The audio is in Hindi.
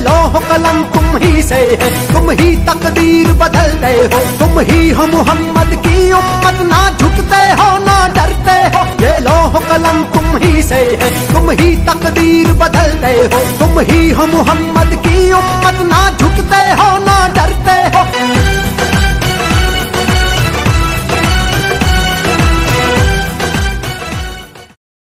लोह कलम तुम ही से है, तुम ही तकदीर बदलते हो, तुम ही हो मोहम्मद की उम्मत, ना झुकते हो, ना डरते हो, ये लोह कलम तुम ही से है, तुम ही तकदीर बदलते हो, तुम ही हो मोहम्मद की उम्मत